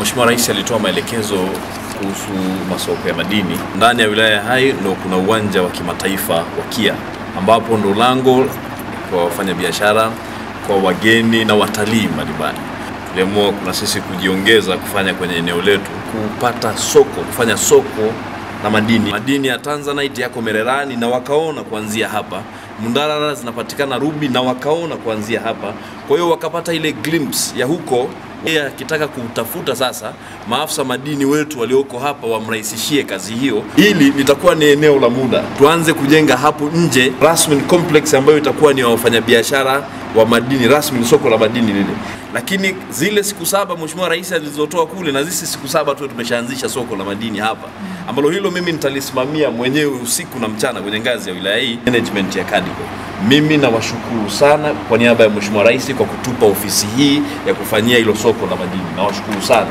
Mheshimiwa Rais alitoa maelekezo kuhusu masoko ya madini ndani ya wilaya ya Hai. Ndo kuna uwanja wa kimataifa wa KIA ambapo ndo lango kwa wafanyabiashara, kwa wageni na watalii mbalimbali. Tuliamua kuna sisi kujiongeza kufanya kwenye eneo letu, kupata soko, kufanya soko na madini. Madini ya Tanzanite yako Mererani na wakaona kuanzia hapa, mundarara zinapatikana Rubi na wakaona kuanzia hapa. Kwa hiyo wakapata ile glimpse ya huko yeye akitaka kutafuta sasa, maafisa madini wetu walioko hapa wamrahisishie kazi hiyo, ili litakuwa ni eneo la muda. Tuanze kujenga hapo nje rasmi complex ambayo itakuwa ni wafanyabiashara wa madini rasmi, soko la madini lile. Lakini zile siku saba Mheshimiwa Rais alizotoa kule, na zisi siku saba tu tumeshaanzisha soko la madini hapa, ambalo hilo mimi nitalisimamia mwenyewe usiku na mchana kwenye ngazi ya wilaya hii, management ya Kadiko. Mimi nawashukuru sana kwa niaba ya Mheshimiwa Rais kwa kutupa ofisi hii ya kufanyia hilo soko la madini, nawashukuru sana.